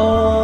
Oh.